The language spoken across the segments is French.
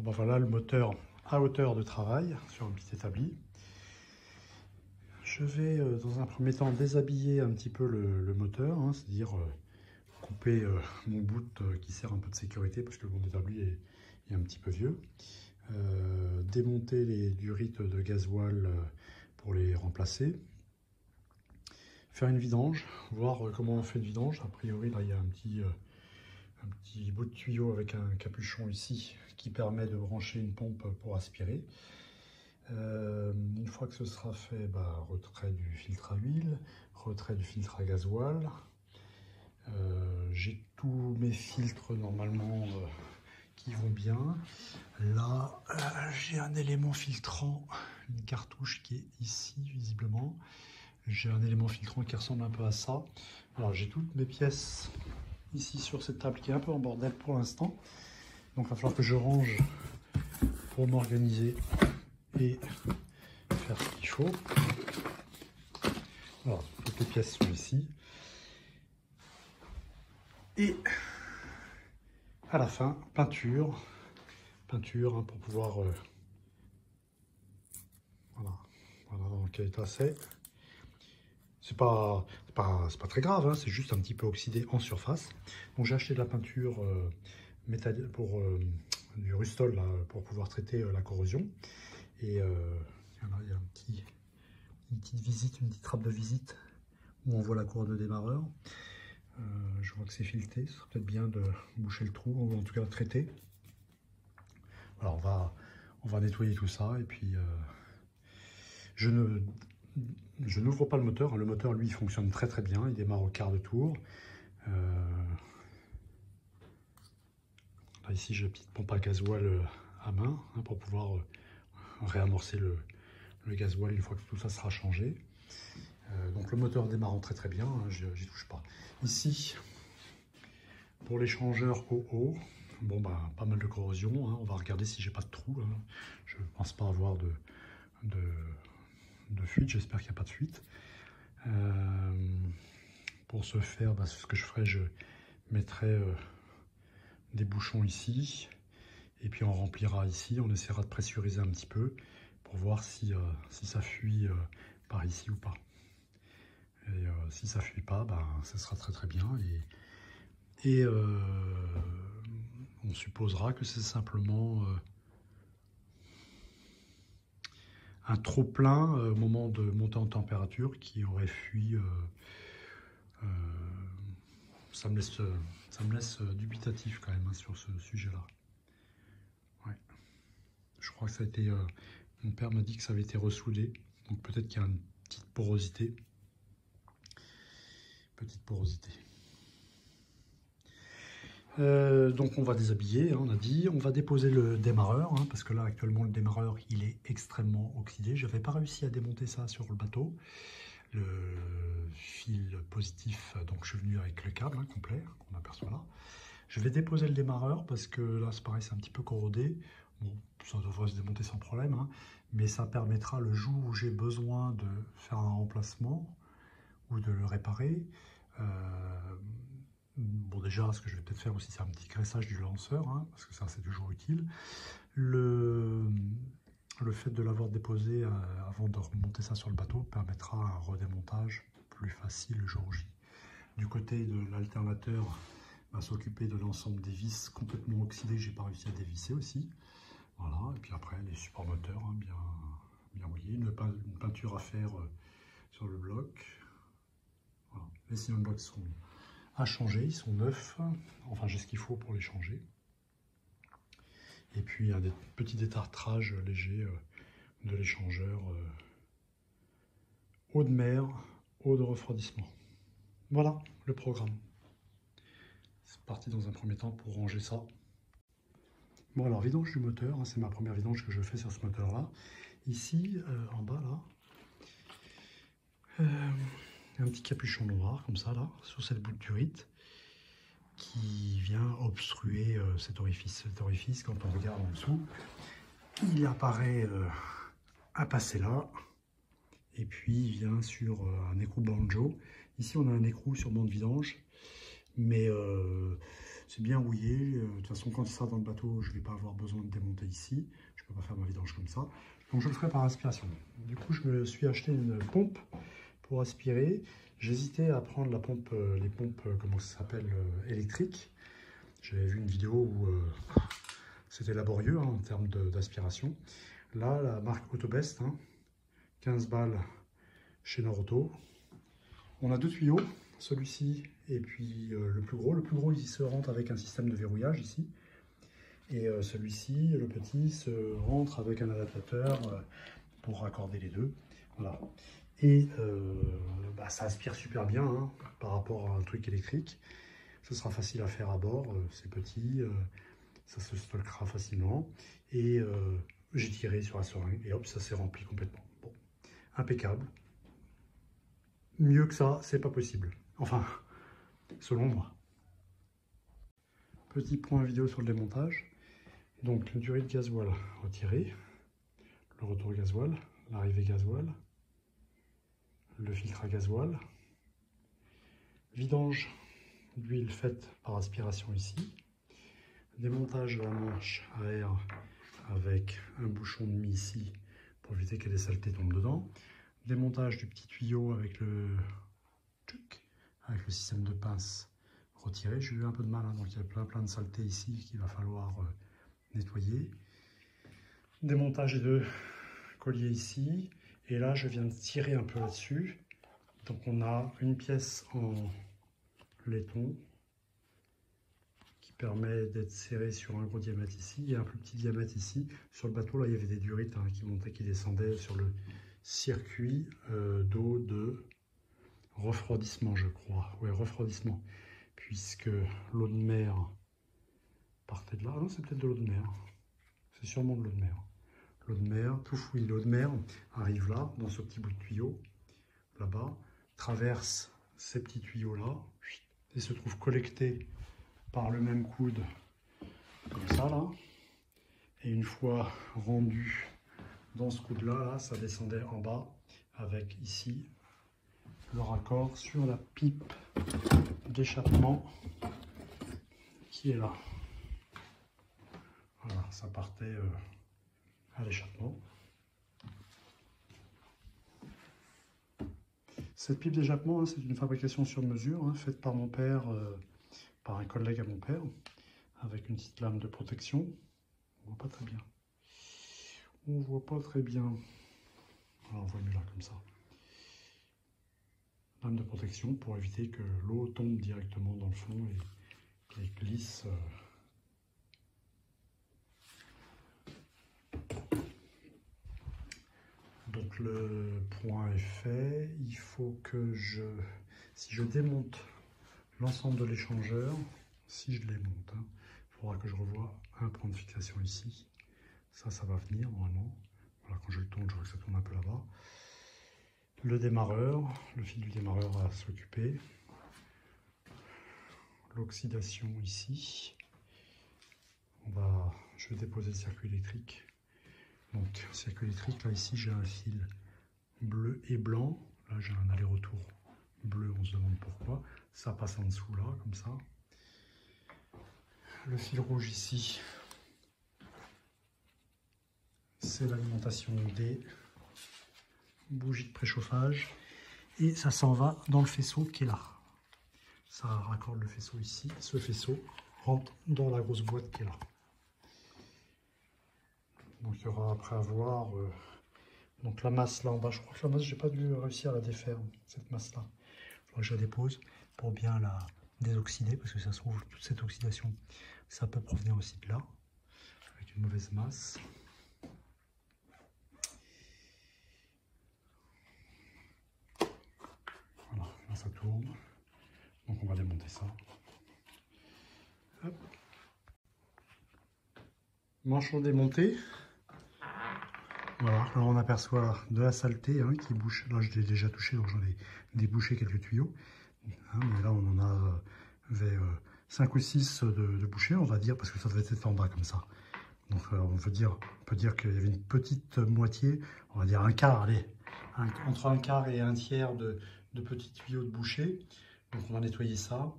Bon ben voilà le moteur à hauteur de travail sur un petit établi. Je vais euh, dans un premier temps déshabiller un petit peu le, moteur, hein, c'est-à-dire euh, couper euh, mon bout qui sert un peu de sécurité parce que mon établi est, un petit peu vieux. démonter les durites de gasoil pour les remplacer. Faire une vidange, voir comment on fait une vidange. A priori là il y a un petit un petit bout de tuyau avec un capuchon ici qui permet de brancher une pompe pour aspirer. Euh, une fois que ce sera fait, bah, retrait du filtre à huile, retrait du filtre à gasoil. Euh, j'ai tous mes filtres normalement euh, qui vont bien. Là, j'ai un élément filtrant, une cartouche qui est ici visiblement. J'ai un élément filtrant qui ressemble un peu à ça. Alors j'ai toutes mes pièces ici sur cette table qui est un peu en bordel pour l'instant. Donc il va falloir que je range pour m'organiser et faire ce qu'il faut. Voilà, toutes les pièces sont ici. Et à la fin, peinture. Peinture hein, pour pouvoir... Euh, voilà, voilà dans quel état c'est. C'est pas, pas, pas, très grave, hein, c'est juste un petit peu oxydé en surface. Donc j'ai acheté de la peinture euh, pour euh, du rustol pour pouvoir traiter euh, la corrosion. Et il y a une petite visite, une petite trappe de visite où on voit la cour de démarreur. je vois que c'est fileté, ce serait peut-être bien de boucher le trou, ou en tout cas de traiter. Alors on va, on va nettoyer tout ça et puis je ne je n'ouvre pas le moteur. Le moteur, lui, fonctionne très très bien. Il démarre au quart de tour. Euh, ici, j'ai une petite pompe à gasoil euh, à main hein, pour pouvoir euh, réamorcer le, le, gasoil une fois que tout ça sera changé. donc le moteur démarrant très très bien, hein, je j'y touche pas. Ici, pour l'échangeur haut bon bah pas mal de corrosion. Hein. on va regarder si j'ai pas de trou. Je ne pense pas avoir de de fuite. J'espère qu'il n'y a pas de fuite. Euh, pour ce faire, bah, ce que je ferai, je mettrai euh, des bouchons ici. Et puis on remplira ici. On essaiera de pressuriser un petit peu pour voir si, euh, si ça fuit par ici ou pas. Et si ça fuit pas, bah, ça sera très très bien. Et on supposera que c'est simplement un trop plein euh, moment de monter en température qui aurait fui. Euh, euh, ça me laisse, ça me laisse dubitatif quand même hein, sur ce sujet-là. Je crois que ça a été. mon père m'a dit que ça avait été ressoudé, donc peut-être qu'il y a une petite porosité. Petite porosité. Euh, donc on va déshabiller, hein, on a dit, on va déposer le démarreur, hein, parce que là actuellement le démarreur il est extrêmement oxydé. Je n'avais pas réussi à démonter ça sur le bateau, le fil positif, donc je suis venu avec le câble hein, complet qu'on aperçoit là. Je vais déposer le démarreur parce que là c'est pareil, c'est un petit peu corrodé. Bon, ça devrait se démonter sans problème, mais ça permettra le jour où j'ai besoin de faire un remplacement ou de le réparer. Euh, Bon, déjà, ce que je vais peut-être faire aussi, c'est un petit graissage du lanceur, hein, parce que ça, c'est toujours utile. Le, fait de l'avoir déposé euh, avant de remonter ça sur le bateau permettra un redémontage plus facile le jour J. Du côté de l'alternateur, va s'occuper de l'ensemble des vis complètement oxydées j'ai pas réussi à dévisser aussi. Voilà, et puis après, les supports moteurs, hein, bien, bien mouillés. Une, peinture à faire euh, sur le bloc. Voilà. Les cylindres blocs sont à changer, ils sont neufs, enfin j'ai ce qu'il faut pour les changer. Et puis un petit détartrage léger euh, de l'échangeur euh, eau de mer, eau de refroidissement. Voilà le programme. C'est parti dans un premier temps pour ranger ça. Bon alors vidange du moteur, hein, c'est ma première vidange que je fais sur ce moteur là. Ici, euh, en bas là, un petit capuchon noir comme ça là sur cette boule durite qui vient obstruer euh, cet orifice. Cet orifice, quand on regarde en dessous, il apparaît euh, à passer là et puis vient sur euh, un écrou banjo. Ici on a un écrou sur bande vidange Mais c'est bien rouillé. De toute façon, quand il sera dans le bateau, je vais pas avoir besoin de démonter ici. Je peux pas faire ma vidange comme ça. Donc je le ferai par aspiration. Du coup, je me suis acheté une pompe pour aspirer. J'hésitais à prendre la pompe, euh, les pompes, comment ça s'appelle, électriques. J'avais vu une vidéo où c'était laborieux hein, en termes d'aspiration. Là, la marque Autobest, 15 hein, balles chez Noroto. On a deux tuyaux, celui-ci et puis euh, le plus gros. Le plus gros, il se rentre avec un système de verrouillage ici. Et euh, celui-ci, le petit, se rentre avec un adaptateur euh, pour raccorder les deux. Voilà. Et bah, ça aspire super bien hein, par rapport à un truc électrique. Ce sera facile à faire à bord, c'est petit, ça se stockera facilement. Et j'ai tiré sur la seringue et hop, ça s'est rempli complètement. Bon, impeccable. Mieux que ça, c'est pas possible. Enfin, selon moi. Petit point vidéo sur le démontage. Donc le durée de gasoil retiré, le retour gasoil, l'arrivée gasoil, le filtre à gasoil, vidange d'huile faite par aspiration ici, démontage de la manche à air avec un bouchon de mi ici pour éviter que les saletés tombent dedans, démontage du petit tuyau avec le, avec le système de pince retiré. J'ai eu un peu de mal, hein, donc il y a plein, plein de saletés ici qu'il va falloir euh, nettoyer. Démontage des deux colliers ici. Et là, je viens de tirer un peu là-dessus. Donc on a une pièce en laiton qui permet d'être serré sur un gros diamètre ici et un plus petit diamètre ici. Sur le bateau, là, il y avait des durites hein, qui montaient, qui descendaient sur le circuit euh, d'eau de refroidissement, je crois. Oui, refroidissement. Puisque l'eau de mer partait de là. Ah non, c'est peut-être de l'eau de mer. C'est sûrement de l'eau de mer. L'eau de mer, tout fouille. L'eau de mer arrive là, dans ce petit bout de tuyau, là-bas, traverse ces petits tuyaux-là, et se trouve collecté par le même coude, comme ça, là. Et une fois rendu dans ce coude-là, là, ça descendait en bas, avec ici le raccord sur la pipe d'échappement qui est là. Voilà, ça partait euh, l'échappement. Cette pipe d'échappement, hein, c'est une fabrication sur mesure, hein, faite par mon père, euh, par un collègue à mon père, avec une petite lame de protection. On voit pas très bien. On voit pas très bien. on voit mieux là comme ça lame de protection pour éviter que l'eau tombe directement dans le fond et qu'elle glisse. Euh. Donc le point est fait. Il faut que je, si je démonte l'ensemble de l'échangeur, si je les monte, hein, il faudra que je revoie un point de fixation ici. Ça, ça va venir normalement. Voilà, quand je le tourne, je vois que ça tourne un peu là-bas le démarreur, le fil du démarreur va s'occuper, l'oxydation ici, on va, je vais déposer le circuit électrique, donc circuit électrique, là ici j'ai un fil bleu et blanc, là j'ai un aller-retour bleu, on se demande pourquoi, ça passe en dessous là, comme ça, le fil rouge ici, c'est l'alimentation des bougie de préchauffage, et ça s'en va dans le faisceau qui est là. Ça raccorde le faisceau ici, ce faisceau rentre dans la grosse boîte qui est là. Donc il y aura après à voir euh, donc la masse là en bas. Je crois que la masse, j'ai pas dû réussir à la défaire, cette masse là. Je la dépose pour bien la désoxyder, parce que ça se trouve, toute cette oxydation, ça peut provenir aussi de là, avec une mauvaise masse. ça tourne. Donc on va démonter ça. Manchon démonté. Voilà, là on aperçoit de la saleté hein, qui bouche. Là je l'ai déjà touché, donc j'en ai débouché quelques tuyaux. Hein, mais là on en a 5 euh, ou 6 de, de bouchées, on va dire, parce que ça devait être en bas comme ça. Donc euh, on, peut dire qu'il y avait une petite moitié, on va dire un quart, allez, entre un quart et un tiers de, de petits tuyaux de boucher. Donc on va nettoyer ça.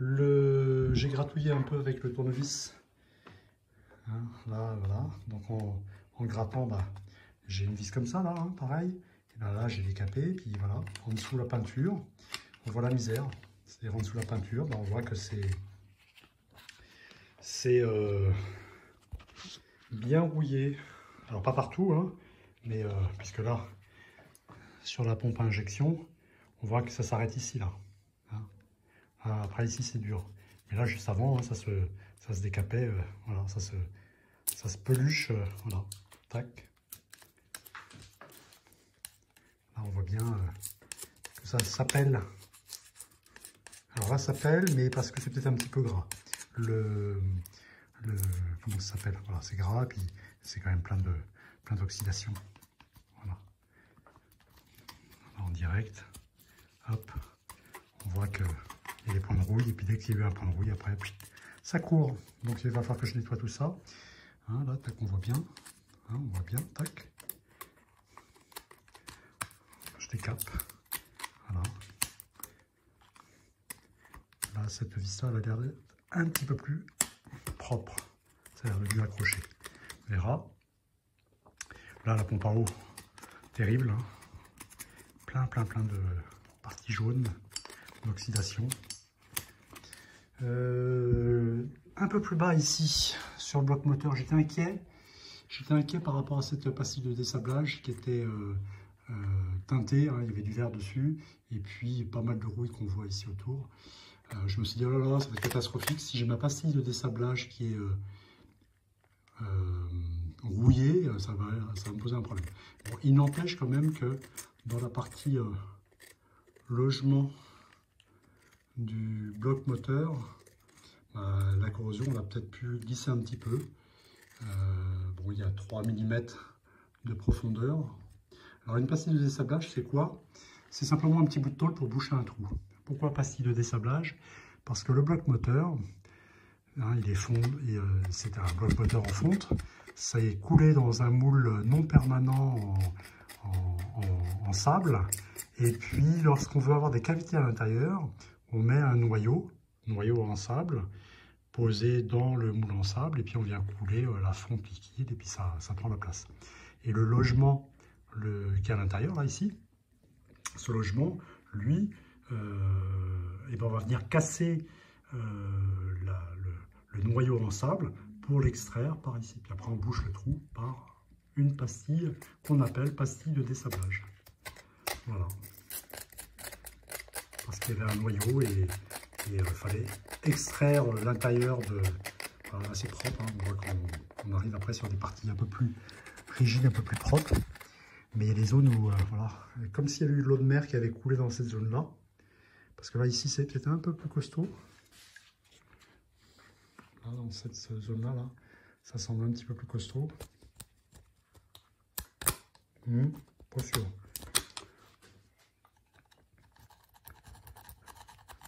J'ai gratouillé un peu avec le tournevis. Hein, là, voilà. Donc en, grattant, bah, j'ai une vis comme ça, là, hein, pareil. Et ben là, j'ai décapé, puis voilà, en dessous la peinture, on voit la misère. C'est-à-dire en dessous la peinture, ben, on voit que c'est c'est euh, bien rouillé. Alors pas partout, hein, mais euh, puisque là, sur la pompe à injection, on voit que ça s'arrête ici, là. Hein. Ah, après ici, c'est dur. Mais là, juste avant, hein, ça, se, ça se décapait, euh, voilà, ça se, ça se peluche, voilà, tac. Là, on voit bien que ça s'appelle. Alors là, ça s'appelle, mais parce que c'est peut-être un petit peu gras le, comment ça s'appelle? Voilà, c'est gras, puis c'est quand même plein de plein d'oxydation. Voilà. En direct, hop, on voit que il y a des points de rouille, et puis dès qu'il y a eu un point de rouille, après, ça court. Donc il va falloir que je nettoie tout ça. Hein, là, tac, on voit bien. Hein, on voit bien, tac. Je décape. Voilà. Là, cette vis-là, elle a l'air un petit peu plus propre. Ça a l'air de mieux accrocher. On verra. Là, la pompe à eau, terrible. Hein. Plein, plein, plein de parties jaunes, d'oxydation. Euh, un peu plus bas ici, sur le bloc moteur, j'étais inquiet. J'étais inquiet par rapport à cette pastille de dessablage qui était euh, euh, teintée. Hein. il y avait du verre dessus. Et puis, pas mal de rouille qu'on voit ici autour. Euh, je me suis dit, oh là là, ça va être catastrophique. Si j'ai ma pastille de dessablage qui est euh, rouillée, ça va, ça va me poser un problème. il n'empêche quand même que dans la partie logement du bloc moteur, bah, la corrosion, on a peut-être pu glisser un petit peu. bon, il y a 3 mm de profondeur. Alors une pastille de dessablage, c'est quoi? C'est simplement un petit bout de tôle pour boucher un trou. Pourquoi pastille de dessablage? Parce que le bloc moteur, hein, il est fond, euh, c'est un bloc moteur en fonte, ça est coulé dans un moule non permanent en, sable. Et puis, lorsqu'on veut avoir des cavités à l'intérieur, on met un noyau, noyau en sable, posé dans le moule en sable, et puis on vient couler euh, la fonte liquide, et puis ça, ça prend la place. Et le logement qui est à l'intérieur, là, ici, ce logement, lui, euh, et ben on va venir casser euh, le, noyau en sable pour l'extraire par ici. Puis après, on bouche le trou par une pastille qu'on appelle pastille de dessablage. Voilà. Parce qu'il y avait un noyau et il fallait extraire l'intérieur de... assez propre. Hein. On voit qu'on arrive après sur des parties un peu plus rigides, un peu plus propres. Mais il y a des zones où, euh, voilà, comme s'il y avait eu de l'eau de mer qui avait coulé dans cette zone-là. Parce que là, ici, c'est peut-être un peu plus costaud. Là, dans cette zone-là, là, ça semble un petit peu plus costaud. Hum, pas sûr.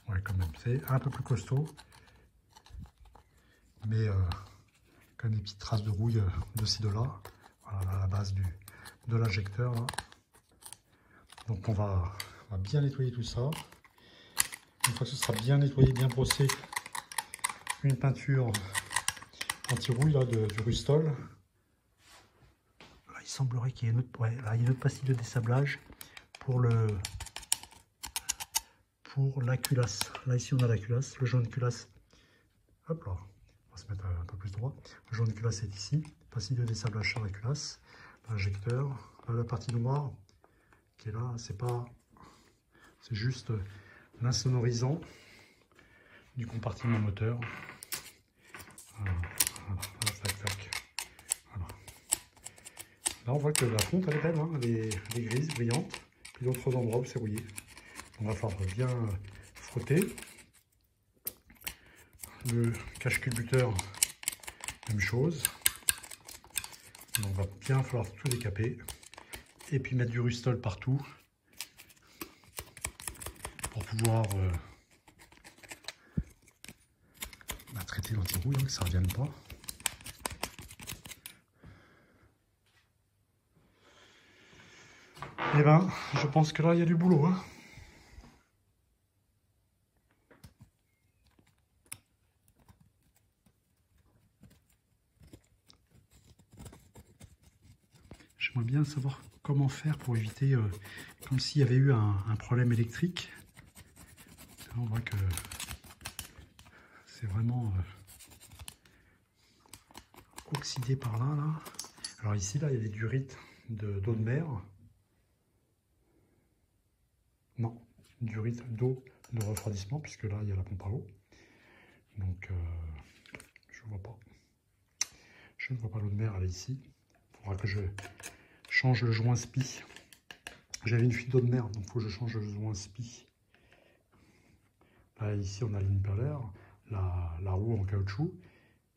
Ouais, quand même, c'est un peu plus costaud. Mais euh, quand même des petites traces de rouille euh, de ci, de là. Voilà, à la base du, de l'injecteur. Donc on va, bien nettoyer tout ça. Une fois que ce sera bien nettoyé, bien brossé, une peinture anti-rouille du Rustol. il semblerait qu'il y ait une autre, autre pastille de dessablage pour la culasse. Là ici on a la culasse, le jaune culasse. Hop là, on va se mettre un peu plus droit. Le jaune culasse est ici, pastille de dessablage sur la culasse, l'injecteur, la partie noire qui est là, c'est pas, c'est juste l'insonorisant du compartiment moteur. Là, on voit que la fonte, elle est belle, hein. elle, est, grise, brillante. Puis d'autres endroits où c'est rouillé. On va falloir bien frotter. Le cache-culbuteur, même chose. On va bien falloir tout décaper. Et puis mettre du rustol partout pour pouvoir euh, bah, traiter l'anti-rouille, hein, que ça ne revienne pas. Eh ben, je pense que là, il y a du boulot. Hein. Savoir comment faire pour éviter, euh, comme s'il y avait eu un, problème électrique. on voit que c'est vraiment euh, oxydé par là, là. Alors ici, là, il y a des durites d'eau de, mer. Non, durite d'eau de refroidissement, puisque là, il y a la pompe à eau. Donc, euh, je ne vois pas. Je ne vois pas l'eau de mer, elle est ici. Il faudra que je change le joint SPI. J'avais une fuite d'eau de mer, donc il faut que je change le joint SPI. Là, ici, on a l'impeller, la, roue en caoutchouc,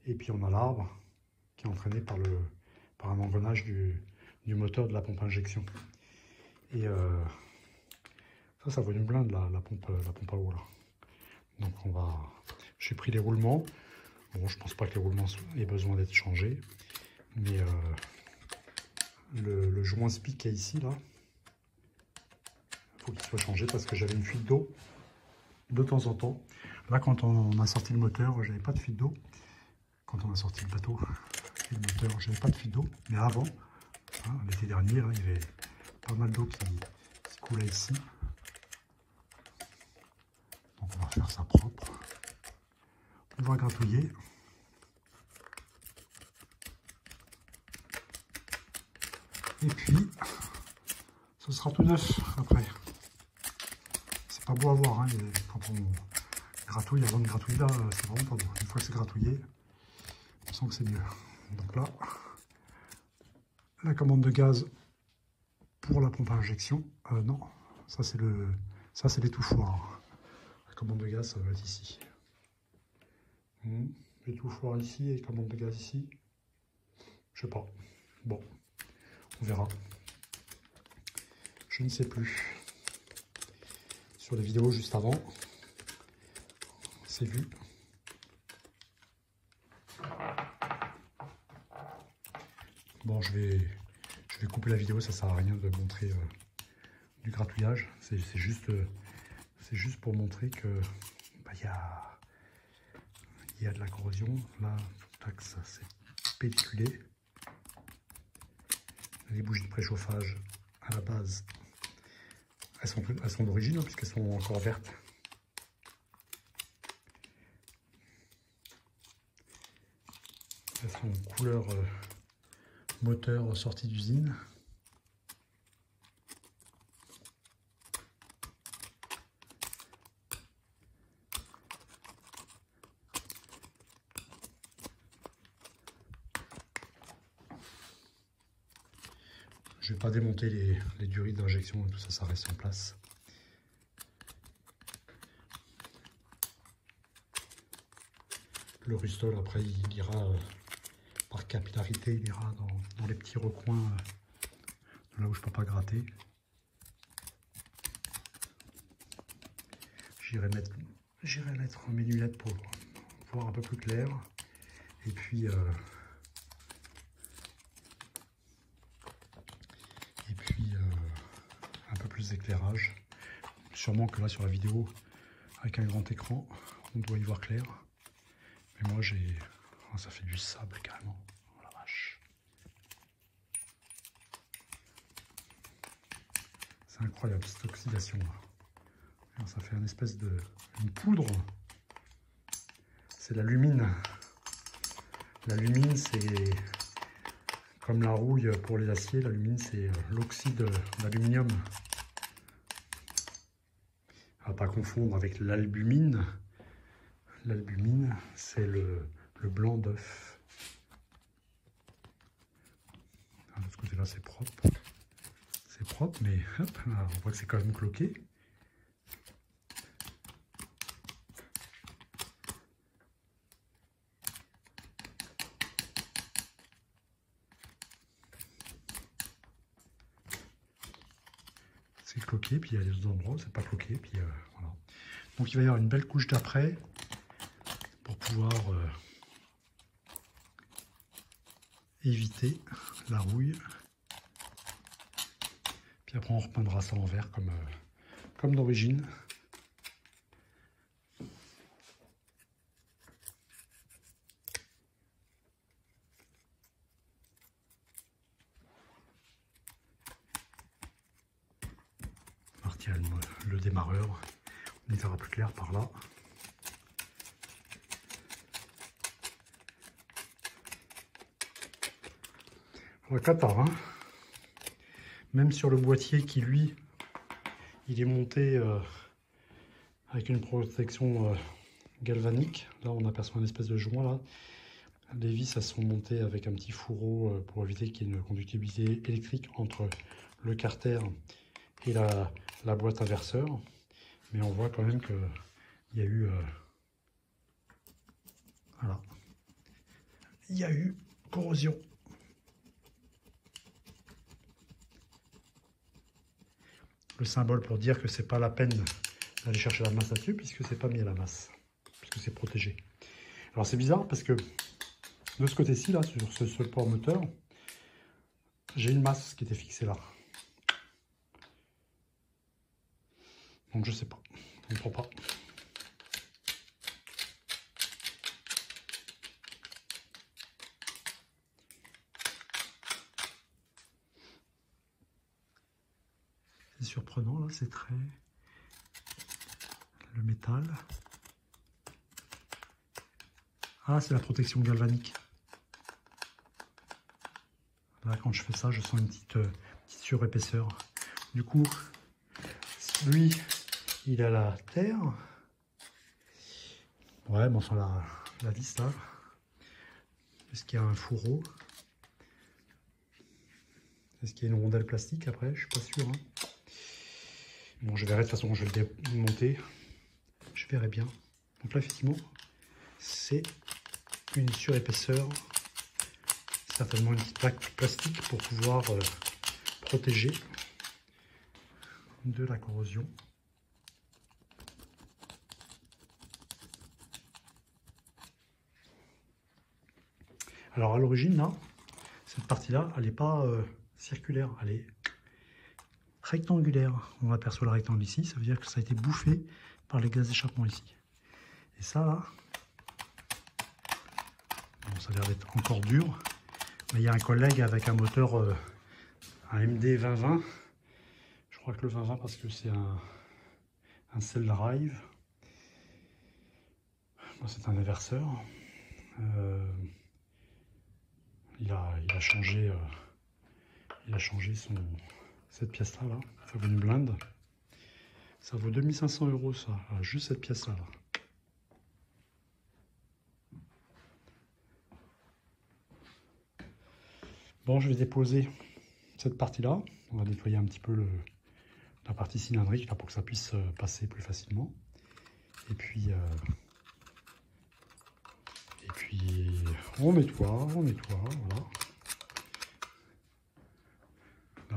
et puis on a l'arbre qui est entraîné par, le, par un engrenage du, moteur de la pompe injection. Et euh, ça, ça vaut une blinde, la, la, pompe, la pompe à eau. Là. Donc on va... J'ai pris les roulements. Bon, je pense pas que les roulements aient besoin d'être changés. Mais euh, le, joint SPI qui est ici, là, il faut qu'il soit changé parce que j'avais une fuite d'eau de temps en temps. Là, quand on a sorti le moteur, j'avais pas de fuite d'eau. Quand on a sorti le bateau, le moteur, j'avais pas de fuite d'eau. Mais avant, hein, l'été dernier, il y avait pas mal d'eau qui, qui coulait ici. Donc on va faire ça propre. On va gratouiller. Et puis, ce sera tout neuf après. C'est pas beau à voir, hein, quand on gratouille, avant de gratouiller là, c'est vraiment pas beau. Une fois que c'est gratouillé, on sent que c'est mieux. Donc là, la commande de gaz pour la pompe à injection. Euh, non, ça c'est le, ça c'est l'étouffoir. La commande de gaz, ça va être ici. Hmm, l'étouffoir ici et commande de gaz ici. Je sais pas. Bon. On verra. Je ne sais plus. Sur les vidéos juste avant, c'est vu. Bon, je vais, couper la vidéo, ça sert à rien de montrer euh, du gratouillage. C'est juste, euh, c'est juste pour montrer que bah, il y, a, de la corrosion. Là, ça s'est pelliculé les bougies de préchauffage à la base, elles sont, d'origine hein, puisqu'elles sont encore vertes. Elles sont couleur euh, moteur sortie d'usine. Pas démonter les, les durites d'injection, tout ça, ça reste en place. Le rustol, après, il ira euh, par capillarité, il ira dans, les petits recoins, euh, là où je peux pas gratter. J'irai mettre, mettre mes lunettes pour voir un peu plus clair. Et puis, euh, d'éclairage. Sûrement que là sur la vidéo, avec un grand écran, on doit y voir clair. Mais moi j'ai... Oh, ça fait du sable carrément. Oh la vache. C'est incroyable cette oxydation là. ça fait une espèce de... une poudre. C'est la lumine. La lumine c'est comme la rouille pour les aciers, l'alumine c'est l'oxyde d'aluminium à pas confondre avec l'albumine. L'albumine, c'est le, blanc d'œuf. Ah, de ce côté-là, c'est propre. C'est propre, mais hop, on voit que c'est quand même cloqué. Puis il y a des endroits où c'est pas cloqué, puis euh, voilà. Donc il va y avoir une belle couche d'après pour pouvoir euh, éviter la rouille. Puis après on repeindra ça en vert comme, euh, comme d'origine. il y a le, démarreur. On y verra plus clair par là. La hein même sur le boîtier qui lui, il est monté euh, avec une protection euh, galvanique. Là, on aperçoit une espèce de joint là. Les vis, elles sont montées avec un petit fourreau euh, pour éviter qu'il y ait une conductivité électrique entre le carter et la, boîte inverseur. Mais on voit quand même qu'il y a eu... voilà. Il y a eu corrosion. le symbole pour dire que c'est pas la peine d'aller chercher la masse là-dessus puisque c'est pas mis à la masse, puisque c'est protégé. Alors c'est bizarre parce que de ce côté-ci, là, sur ce support moteur, j'ai une masse qui était fixée là. Donc je sais pas, on ne prend pas. Surprenant là, ces traits. Le métal. Ah, c'est la protection galvanique. Là, quand je fais ça, je sens une petite, euh, petite surépaisseur. Du coup, lui, il a la terre. Ouais, mais enfin, la, la vis là. Est-ce qu'il y a un fourreau? Est-ce qu'il y a une rondelle plastique après? Je suis pas sûr. Hein. Bon, je verrai, de toute façon, je vais le démonter. Je verrai bien. Donc là, effectivement, c'est une surépaisseur. Certainement une plaque plastique pour pouvoir euh, protéger de la corrosion. Alors à l'origine, là, cette partie-là, elle n'est pas euh, circulaire, elle est rectangulaire. On aperçoit le rectangle ici, ça veut dire que ça a été bouffé par les gaz d'échappement ici. Et ça, là, ça a l'air d'être encore dur. Il y a un collègue avec un moteur, euh, un MD 2020. Je crois que le 2020 parce que c'est un, un cell drive. c'est un inverseur. Euh, il, a, il, a, changé, euh, il a changé son, cette pièce-là, là, ça vaut une blinde. Ça vaut 2500 euros, ça, juste cette pièce-là. Bon, je vais déposer cette partie-là. On va nettoyer un petit peu la partie cylindrique là, pour que ça puisse euh, passer plus facilement. Et puis, euh, et puis on nettoie, on nettoie, voilà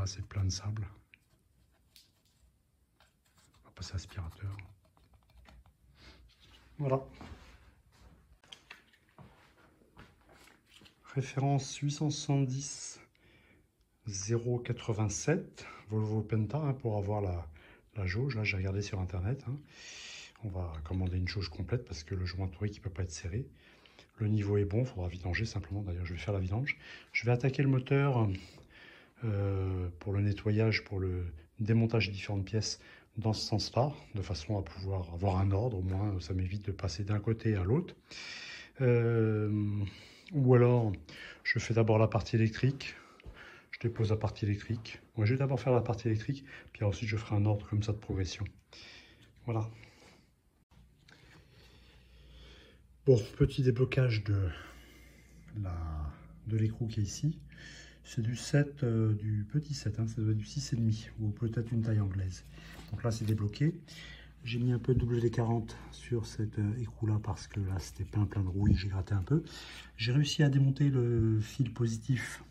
c'est plein de sable. On va passer aspirateur. Voilà. Référence 870 087 Volvo Penta hein, pour avoir la, jauge. Là, j'ai regardé sur internet. Hein. On va commander une jauge complète parce que le joint torique ne peut pas être serré. Le niveau est bon, il faudra vidanger simplement. D'ailleurs, je vais faire la vidange. Je vais attaquer le moteur euh, pour le nettoyage, pour le démontage des différentes pièces dans ce sens-là, de façon à pouvoir avoir un ordre, au moins ça m'évite de passer d'un côté à l'autre. Euh, ou alors, je fais d'abord la partie électrique, je dépose la partie électrique. Moi, je vais d'abord faire la partie électrique, puis ensuite je ferai un ordre comme ça de progression. Voilà. Bon, petit déblocage de l'écrou qui est ici. C'est du 7, euh, du petit 7, hein, ça doit être du 6,5 ou peut-être une taille anglaise. Donc là, c'est débloqué. J'ai mis un peu de WD-40 sur cet euh, écrou-là parce que là, c'était plein plein de rouille, j'ai gratté un peu. J'ai réussi à démonter le fil positif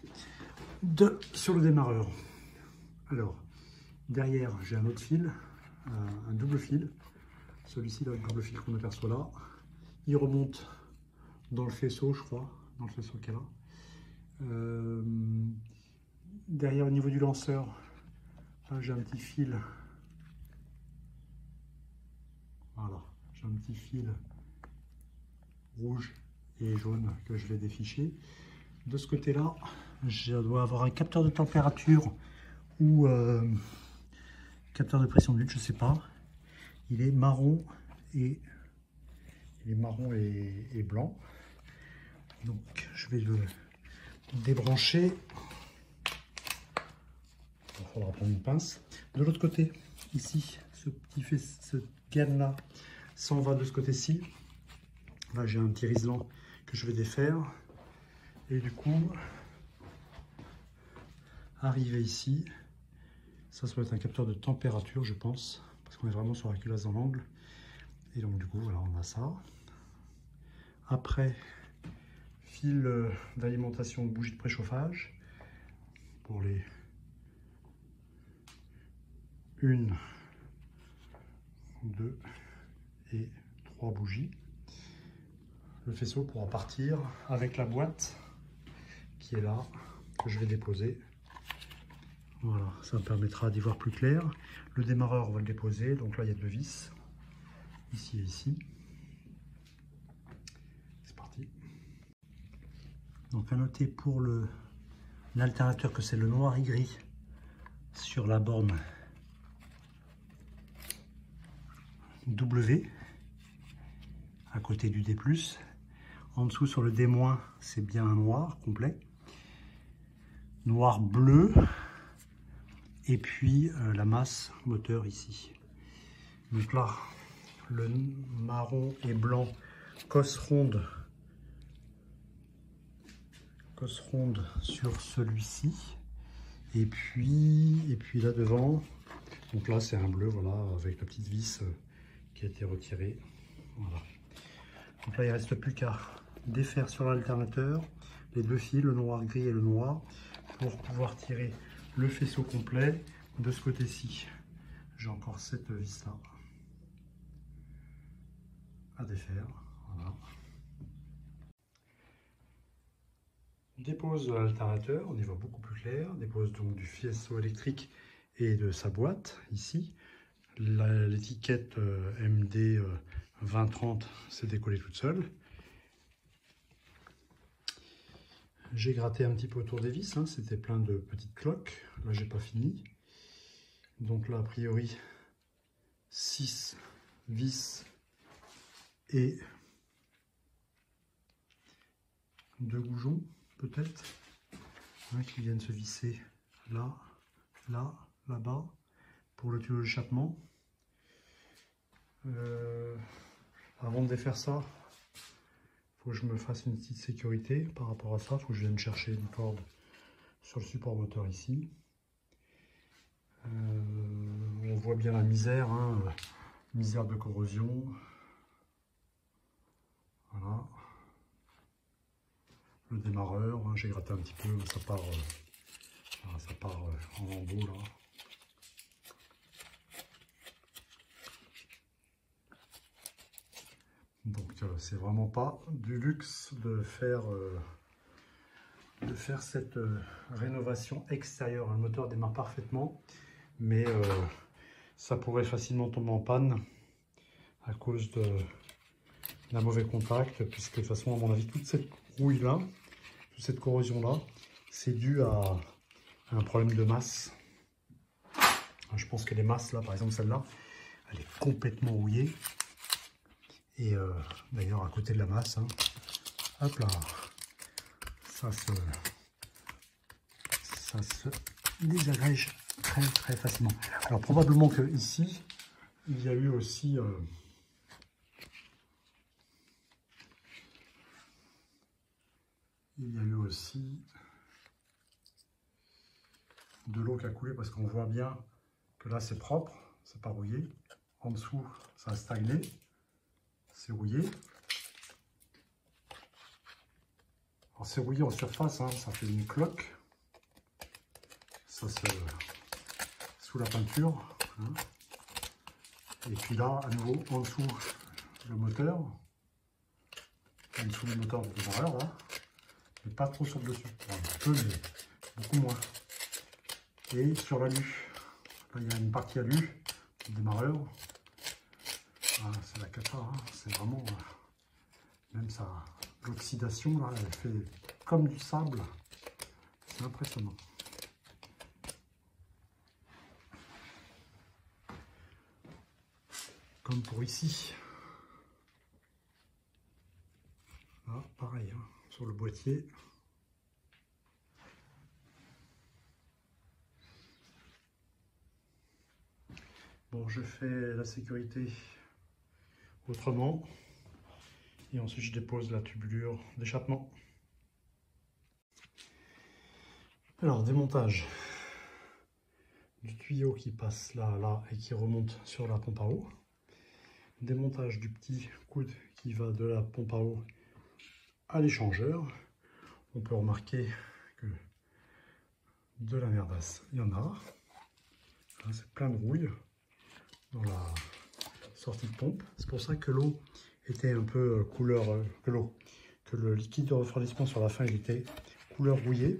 de, sur le démarreur. Alors, derrière, j'ai un autre fil, un, double fil. Celui-ci, le double fil qu'on aperçoit là. Il remonte dans le faisceau, je crois, dans le faisceau qu'elle a. Euh, derrière, au niveau du lanceur, j'ai un petit fil. Voilà, j'ai un petit fil rouge et jaune que je vais déficher. De ce côté-là, je dois avoir un capteur de température ou euh, capteur de pression d'huile, je sais pas. Il est marron et il est marron et, blanc. Donc je vais le débrancher. Une pince. De l'autre côté, ici, ce petit fait, ce gaine là s'en va de ce côté-ci. Là j'ai un petit riselant que je vais défaire. Et du coup, arriver ici, ça, ça un capteur de température, je pense, parce qu'on est vraiment sur la culasse dans l'angle. Et donc, du coup, voilà, on a ça. Après, fil euh, d'alimentation bougie de préchauffage pour les une, deux et trois bougies. Le faisceau pourra partir avec la boîte qui est là, que je vais déposer. Voilà, ça me permettra d'y voir plus clair. Le démarreur, on va le déposer. Donc là, il y a deux vis, ici et ici. C'est parti. Donc à noter pour l'alternateur que c'est le noir et gris sur la borne W à côté du D+. En dessous sur le D-, c'est bien un noir complet noir bleu et puis euh, la masse moteur ici. Donc là, le marron et blanc cosse ronde, cosse ronde sur celui-ci. Et puis, et puis là devant, donc là c'est un bleu, voilà, avec la petite vis euh, qui a été retirée. Voilà. Donc là il ne reste plus qu'à défaire sur l'alternateur les deux fils, le noir gris et le noir pour pouvoir tirer le faisceau complet de ce côté-ci. J'ai encore cette vis-là à défaire. Dépose l'alternateur, on y voit beaucoup plus clair. Dépose donc du faisceau électrique et de sa boîte ici. L'étiquette euh, MD 2030 euh, s'est décollée toute seule. J'ai gratté un petit peu autour des vis, hein. c'était plein de petites cloques. Là, j'ai pas fini. Donc là, a priori, 6 vis et deux goujons, peut-être, hein, qui viennent se visser là, là, là-bas, pour le tuyau d'échappement. Euh, avant de défaire ça, que je me fasse une petite sécurité par rapport à ça. Il faut que je vienne chercher une corde sur le support moteur ici. Euh, on voit bien la misère, hein, misère de corrosion. Voilà. Le démarreur, hein, j'ai gratté un petit peu, ça part, euh, ça part euh, en lambeau là. Donc euh, c'est vraiment pas du luxe de faire, de faire cette rénovation extérieure. Le moteur démarre parfaitement, mais ça pourrait facilement tomber en panne à cause de la mauvais contact, puisque de toute façon, à mon avis, toute cette rouille-là, toute cette corrosion-là, c'est dû à un problème de masse. Je pense que les masses, là, par exemple celle-là, elle est complètement rouillée. Et euh, d'ailleurs, à côté de la masse, hein, hop là, ça se, ça se désagrège très très facilement. Alors probablement que ici, il y a eu aussi euh, il y a eu de l'eau qui a coulé parce qu'on voit bien que là c'est propre, c'est pas rouillé. En dessous, ça a stagné c'est rouillé. Alors c'est rouillé en surface, hein, ça fait une cloque. Ça c'est sous la peinture. Hein. Et puis là, à nouveau, en dessous, le moteur. En dessous le moteur de démarreur, là. Pas trop sur le dessus. un peu, mais beaucoup moins. Et sur l'alu. Là, il y a une partie alu, le démarreur. Ah, c'est la cata, hein. c'est vraiment... Euh, même ça, l'oxydation, là, elle fait comme du sable. C'est impressionnant. comme pour ici. Ah, pareil, hein, le boîtier. Bon, je fais la sécurité autrement. Et ensuite, je dépose la tubulure d'échappement. Alors, démontage du tuyau qui passe là, là et qui remonte sur la pompe à eau. Démontage du petit coude qui va de la pompe à eau à l'échangeur. On peut remarquer que de la merdasse, il y en a. C'est plein de rouille dans la sortie de pompe. C'est pour ça que l'eau était un peu euh, couleur euh, que l'eau, que le liquide de refroidissement sur la fin était couleur rouillée.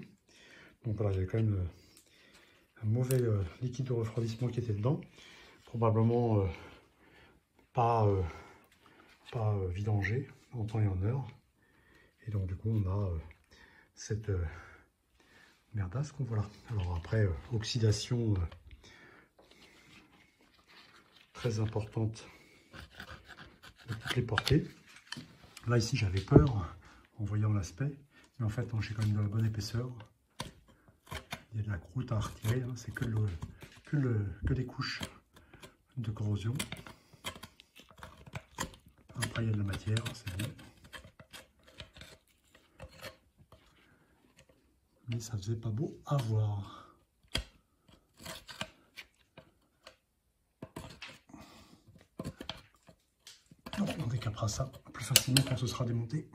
Donc voilà, il y quand même euh, un mauvais liquide de refroidissement qui était dedans. Probablement pas, pas vidangé en temps et en heure. Et donc du coup on a cette merdasse qu'on voit là. Alors après, oxydation très importante de toutes les portées. Là ici j'avais peur en voyant l'aspect, mais en fait j'ai quand même de la bonne épaisseur. Il y a de la croûte à retirer, hein. c'est que, que des couches de corrosion. Après il y a de la matière, c'est bon. Ça faisait pas beau à voir. décapera ça plus facilement quand ce sera démonté.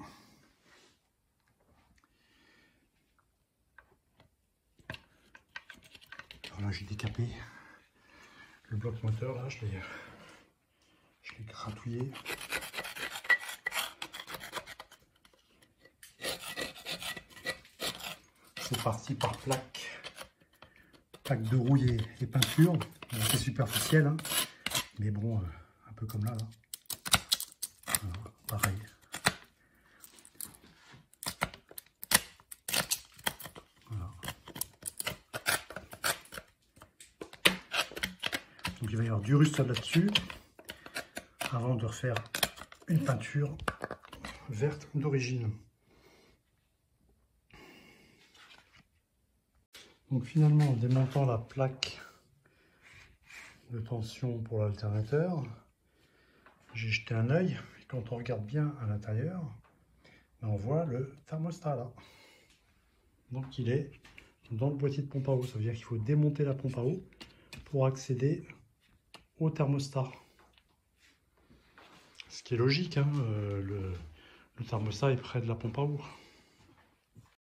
Alors là, j'ai décapé le bloc moteur, là, je l'ai gratouillé. C'est parti par plaque, plaque de rouille et, peinture. C'est superficiel, hein. mais bon, euh, un peu comme là. pareil. Donc il va y avoir du rustre là-dessus avant de refaire une peinture verte d'origine. Donc finalement en démontant la plaque de tension pour l'alternateur, j'ai jeté un œil quand on regarde bien à l'intérieur, ben, on voit le thermostat là. Donc il est dans le boîtier de pompe à eau. Ça veut dire qu'il faut démonter la pompe à eau pour accéder au thermostat. Ce qui est logique, hein, euh, le thermostat est près de la pompe à eau.